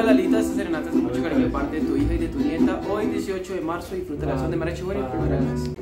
Hola Lalita, esta serenata es con mucho cariño de parte de tu hija y de tu nieta. Hoy 18 de marzo disfruta la acción de Mariachi Juvenil primera clase.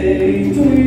feito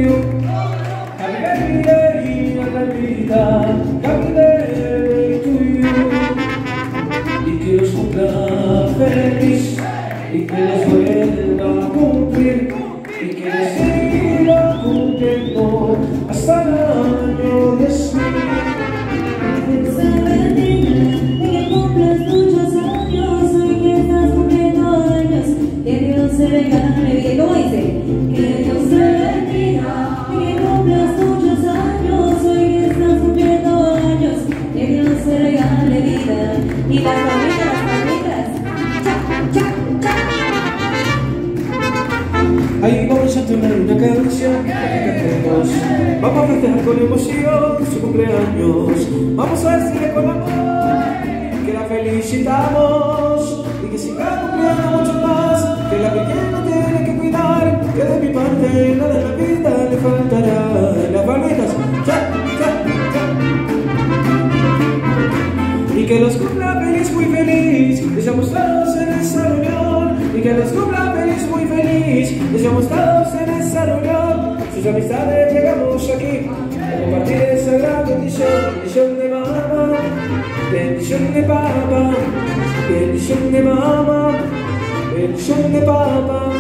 Vamos a festejar con emoción su cumpleaños. Vamos a decirle con amor que la felicitamos y que siga cumpliendo mucho más. Que la pequeña tiene que cuidar, que de mi parte nada en la vida le faltará. Las palmitas, cha, cha, cha. Y que los cumpla feliz, muy feliz, deseamos todos en esa reunión. Y que los cumpla feliz, muy feliz, deseamos todos en esa reunión. Sus amistades llegamos aquí a compartir esa gran bendición. Bendición de mamá, bendición de papá, bendición de mamá, bendición de papá.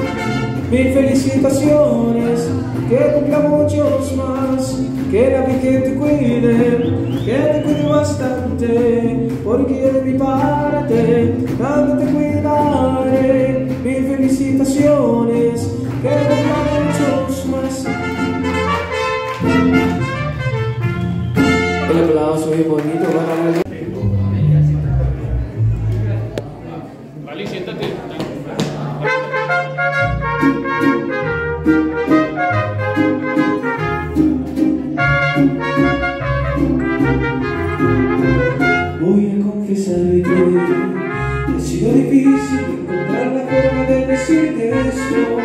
Mil felicitaciones, que cumpla muchos más, que la Virgen te cuide, que te cuide bastante, porque de mi parte tanto te cuidaré. Mil felicitaciones, que cumpla muchos más. Es bonito Vale, siéntate. Voy a confesarte que ha sido difícil encontrar la forma de decirte esto.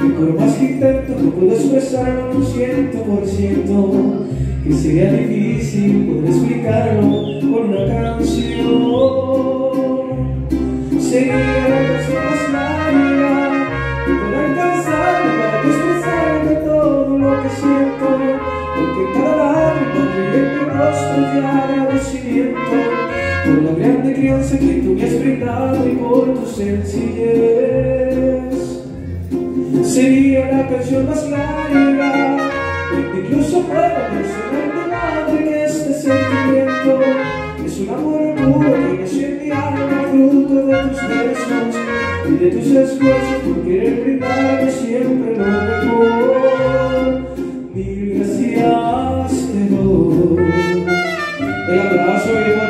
Que por más que intento no puedo expresarlo un ciento por ciento que sería difícil poder explicarlo con una canción. Sería la canción más larga que poder alcanzar para expresarte todo lo que siento, porque cada lágrima que en mi rostro te agradecimiento por la grande crianza que tú me has brindado y por tu sencillez. Sería la canción más larga incluso puedo ser en este sentimiento. Es un amor puro que nació en mi alma, fruto de tus besos y de tus esfuerzos por querer brindarme siempre lo mejor. Mil gracias te doy. El abrazo y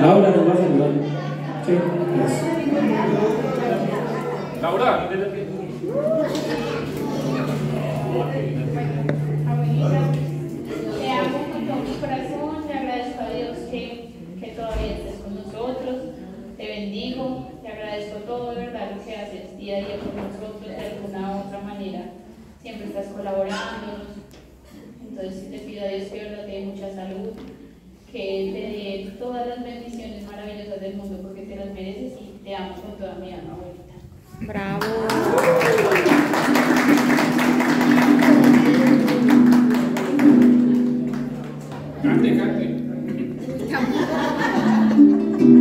Laura nos va a saludar. Sí, gracias. Laura, todavía no ahorita. Bravo. Cante, cante.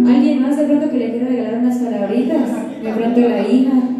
¿Alguien más de pronto que le quiera regalar unas palabritas? De pronto la hija.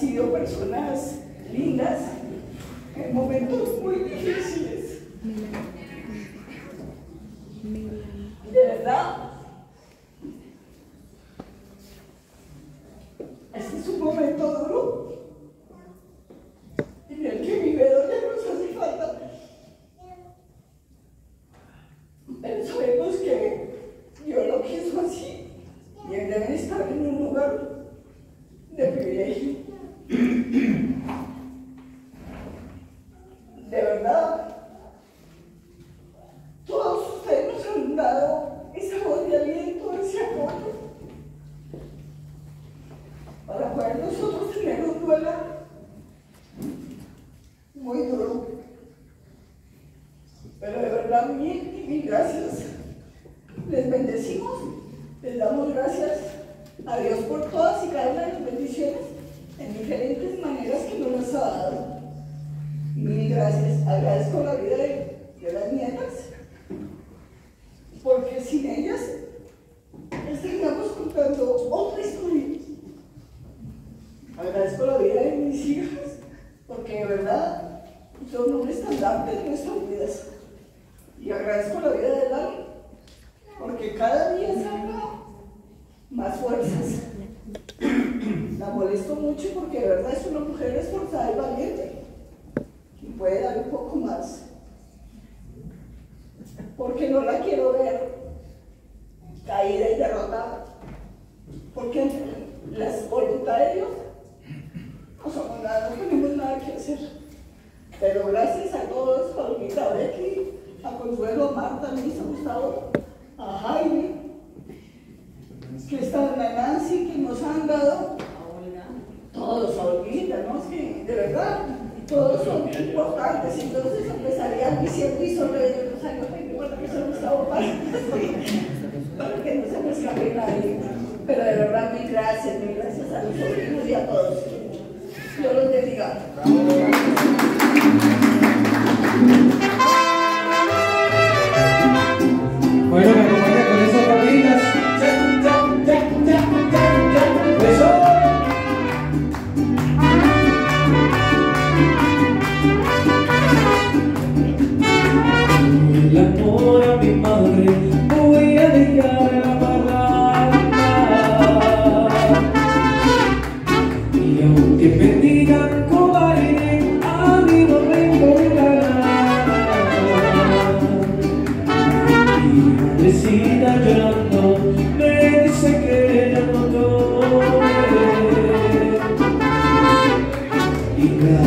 sido personas lindas en momentos muy difíciles. Bíblia. porque de verdad es una mujer esforzada y valiente y puede dar un poco más. Porque no la quiero ver caída y derrotada. Porque las voluntad de Dios no somos nada, no tenemos nada que hacer. Pero gracias a todos, Paulita Becky, a Consuelo, a Marta, a Gustavo, a Jaime, que están está Nancy, que nos han dado todos ahorita, ¿no? Sí, de verdad, todos son importantes, entonces empezarían diciendo y sobre el Rosario Peña, bueno, que son Gustavo para que no se nos escape nadie. Pero de verdad, mil gracias, mil gracias a los sobrinos y a todos. Dios los bendiga.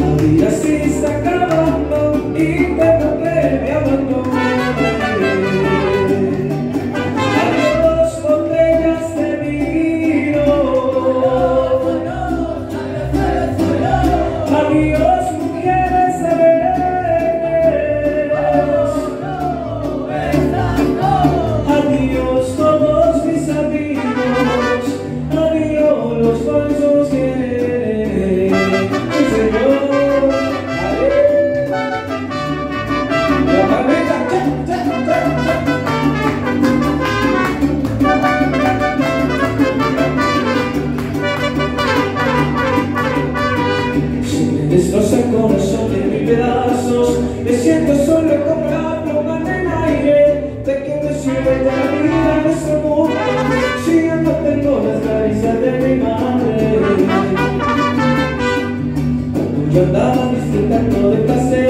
A assim vida se acaba. Me siento solo como la pluma en el aire ¿De qué me sirve la vida en este mundo? Si yo no tengo las caricias de mi madre Cuando yo andaba disfrutando de placer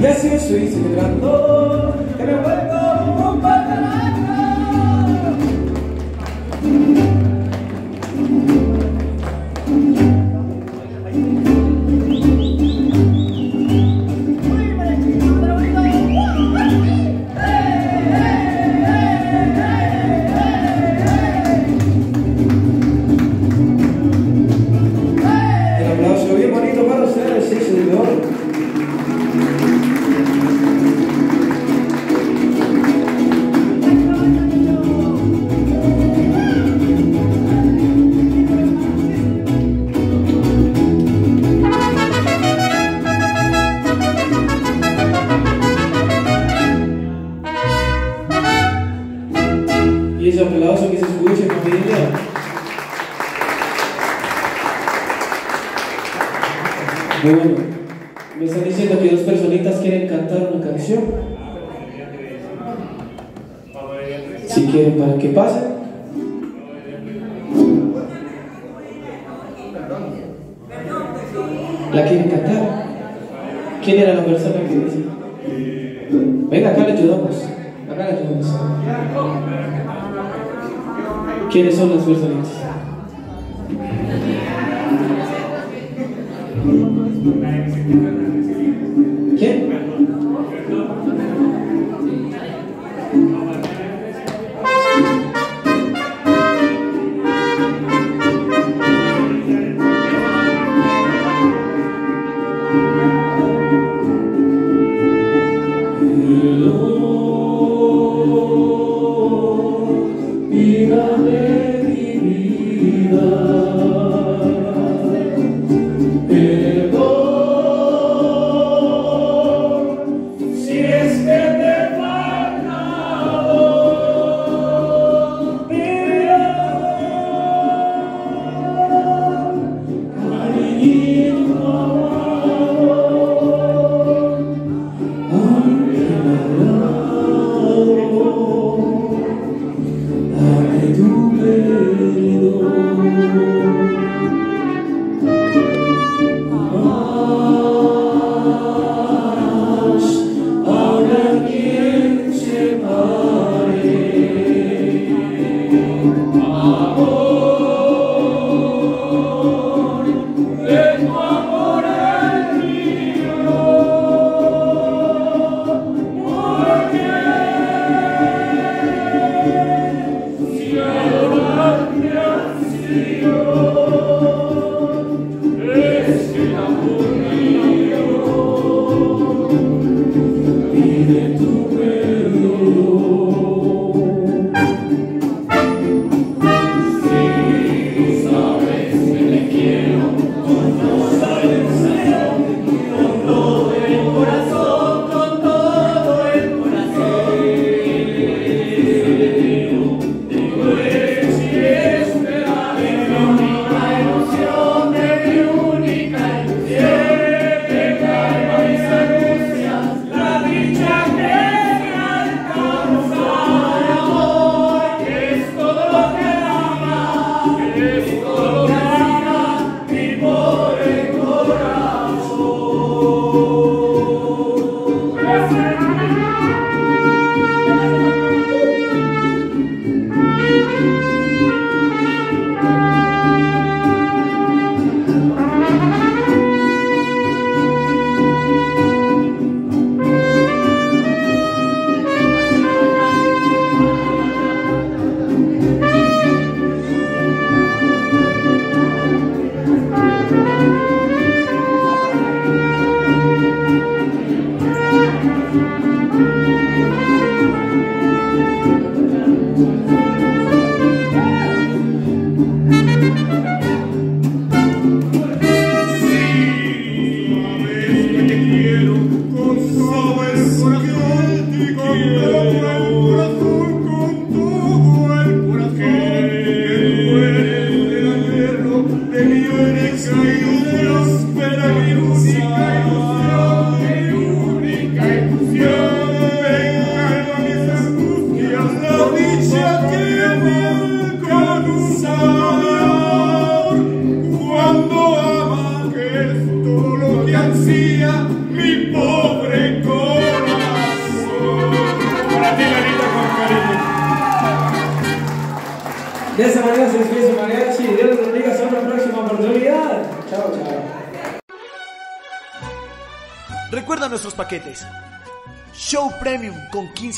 Yes, yes, sweet, sweet, Bueno. Me están diciendo que dos personitas quieren cantar una canción. Si quieren, para que pase. ¿La quieren cantar? ¿Quién era la persona que decía? Venga, acá le ayudamos. Acá le ayudamos. ¿Quiénes son las personitas?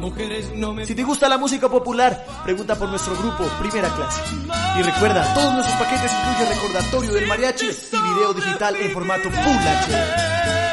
Mujeres no me. Si te gusta la música popular, pregunta por nuestro grupo Primera Clase. Y recuerda, todos nuestros paquetes incluyen recordatorio del mariachi y video digital en formato Full HD.